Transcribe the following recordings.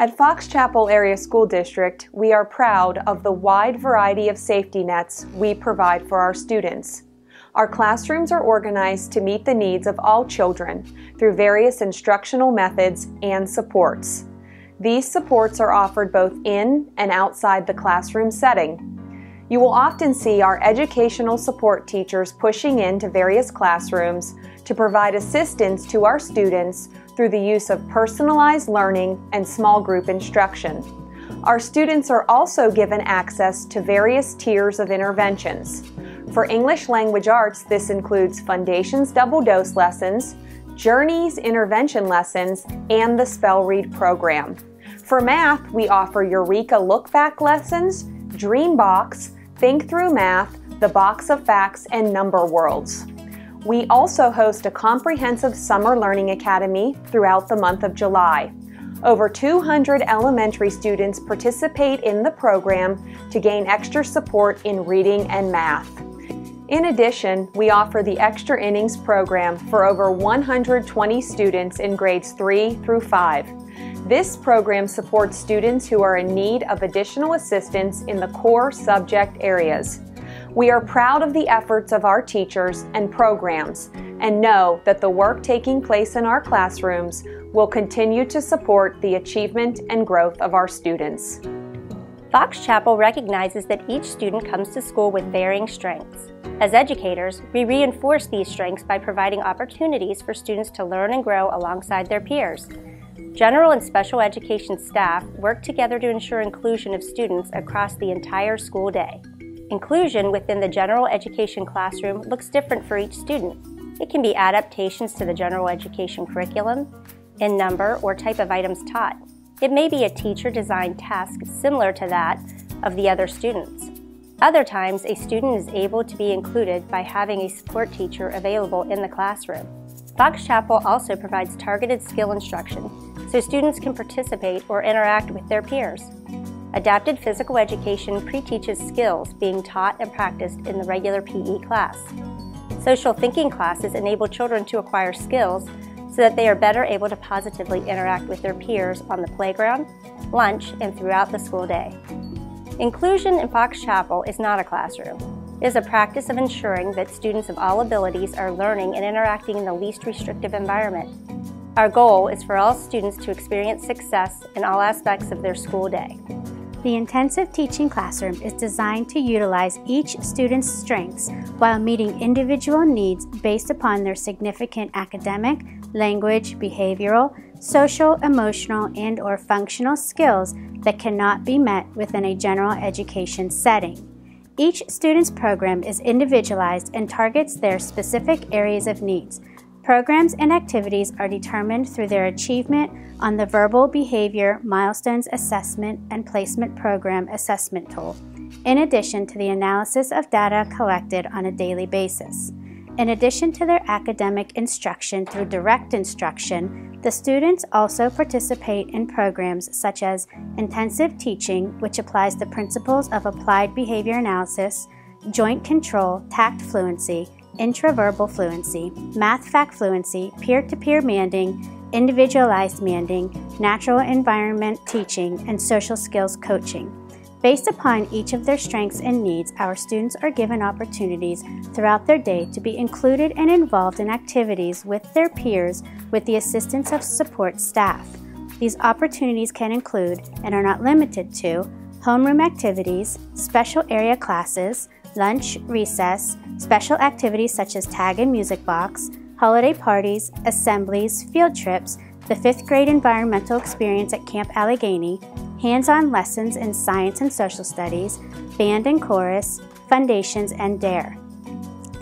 At Fox Chapel Area School District, we are proud of the wide variety of safety nets we provide for our students. Our classrooms are organized to meet the needs of all children through various instructional methods and supports. These supports are offered both in and outside the classroom setting. You will often see our educational support teachers pushing into various classrooms to provide assistance to our students through the use of personalized learning and small group instruction. Our students are also given access to various tiers of interventions. For English language arts, this includes Foundations Double Dose lessons, Journeys intervention lessons, and the Spell Read program. For math, we offer Eureka Look Back lessons, Dream Box, Think Through Math, the Box of Facts, and Number Worlds. We also host a comprehensive summer learning academy throughout the month of July. Over 200 elementary students participate in the program to gain extra support in reading and math. In addition, we offer the Extra Innings program for over 120 students in grades 3 through 5. This program supports students who are in need of additional assistance in the core subject areas. We are proud of the efforts of our teachers and programs and know that the work taking place in our classrooms will continue to support the achievement and growth of our students. Fox Chapel recognizes that each student comes to school with varying strengths. As educators, we reinforce these strengths by providing opportunities for students to learn and grow alongside their peers. General and special education staff work together to ensure inclusion of students across the entire school day. Inclusion within the general education classroom looks different for each student. It can be adaptations to the general education curriculum, in number or type of items taught. It may be a teacher-designed task similar to that of the other students. Other times, a student is able to be included by having a support teacher available in the classroom. Fox Chapel also provides targeted skill instruction so students can participate or interact with their peers. Adapted physical education pre-teaches skills being taught and practiced in the regular PE class. Social thinking classes enable children to acquire skills so that they are better able to positively interact with their peers on the playground, lunch, and throughout the school day. Inclusion in Fox Chapel is not a classroom. It is a practice of ensuring that students of all abilities are learning and interacting in the least restrictive environment. Our goal is for all students to experience success in all aspects of their school day. The intensive teaching classroom is designed to utilize each student's strengths while meeting individual needs based upon their significant academic, language, behavioral, social, emotional, and or functional skills that cannot be met within a general education setting. Each student's program is individualized and targets their specific areas of needs, Programs and activities are determined through their achievement on the Verbal Behavior Milestones Assessment and Placement Program Assessment Tool, in addition to the analysis of data collected on a daily basis. In addition to their academic instruction through direct instruction, the students also participate in programs such as intensive teaching, which applies the principles of applied behavior analysis, joint control, tact fluency, intraverbal fluency, math fact fluency, peer-to-peer manding, individualized manding, natural environment teaching, and social skills coaching. Based upon each of their strengths and needs, our students are given opportunities throughout their day to be included and involved in activities with their peers with the assistance of support staff. These opportunities can include, and are not limited to, homeroom activities, special area classes, lunch, recess, special activities such as tag and music box, holiday parties, assemblies, field trips, the fifth grade environmental experience at Camp Allegheny, hands-on lessons in science and social studies, band and chorus, foundations, and DARE.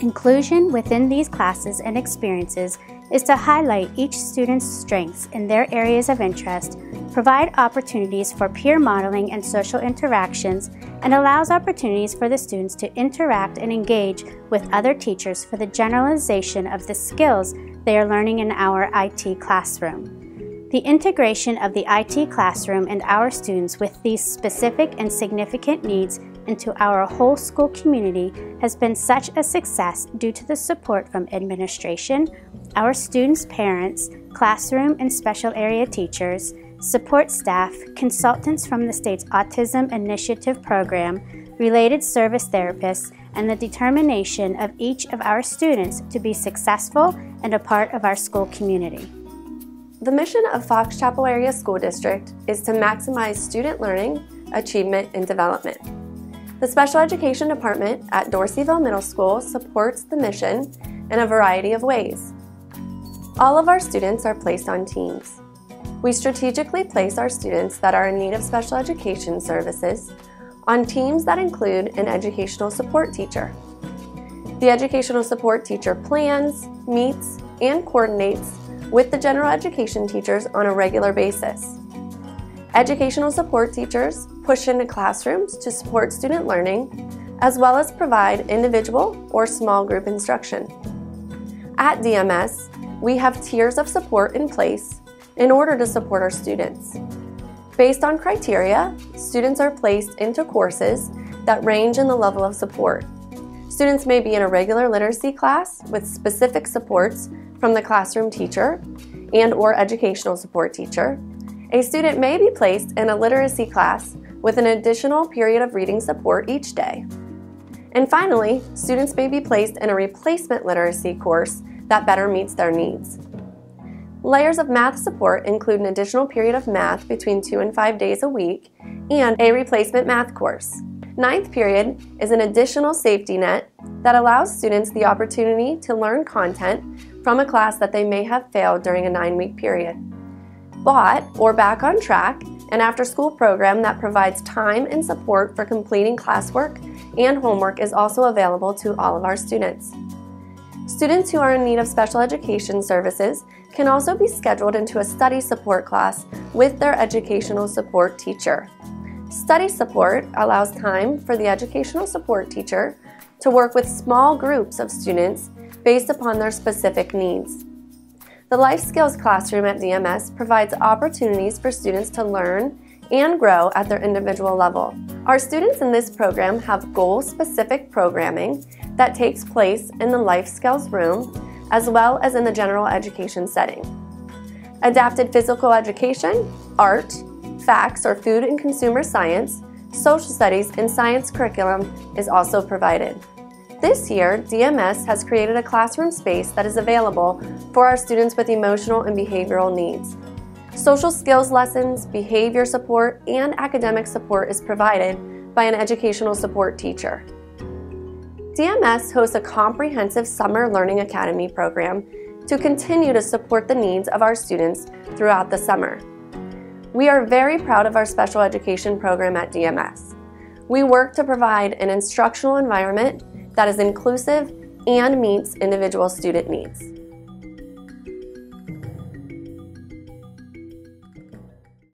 Inclusion within these classes and experiences is to highlight each student's strengths in their areas of interest, provide opportunities for peer modeling and social interactions, and allows opportunities for the students to interact and engage with other teachers for the generalization of the skills they are learning in our IT classroom. The integration of the IT classroom and our students with these specific and significant needs into our whole school community has been such a success due to the support from administration, our students' parents, classroom and special area teachers, support staff, consultants from the state's Autism Initiative program, related service therapists, and the determination of each of our students to be successful and a part of our school community. The mission of Fox Chapel Area School District is to maximize student learning, achievement, and development. The Special Education Department at Dorseyville Middle School supports the mission in a variety of ways. All of our students are placed on teams. We strategically place our students that are in need of special education services on teams that include an educational support teacher. The educational support teacher plans, meets, and coordinates with the general education teachers on a regular basis. Educational support teachers push into classrooms to support student learning, as well as provide individual or small group instruction. At DMS, we have tiers of support in place in order to support our students. Based on criteria, students are placed into courses that range in the level of support. Students may be in a regular literacy class with specific supports from the classroom teacher and or educational support teacher. A student may be placed in a literacy class with an additional period of reading support each day. And finally, students may be placed in a replacement literacy course that better meets their needs. Layers of math support include an additional period of math between two and five days a week and a replacement math course. Ninth period is an additional safety net that allows students the opportunity to learn content from a class that they may have failed during a nine week period. Bought or back on track, an after school program that provides time and support for completing classwork and homework is also available to all of our students. Students who are in need of special education services can also be scheduled into a study support class with their educational support teacher. Study support allows time for the educational support teacher to work with small groups of students based upon their specific needs. The Life Skills Classroom at DMS provides opportunities for students to learn and grow at their individual level. Our students in this program have goal-specific programming that takes place in the Life Skills room as well as in the general education setting. Adapted physical education, art, FACS or food and consumer science, social studies, and science curriculum is also provided. This year, DMS has created a classroom space that is available for our students with emotional and behavioral needs. Social skills lessons, behavior support, and academic support is provided by an educational support teacher. DMS hosts a comprehensive Summer Learning Academy program to continue to support the needs of our students throughout the summer. We are very proud of our special education program at DMS. We work to provide an instructional environment that is inclusive and meets individual student needs.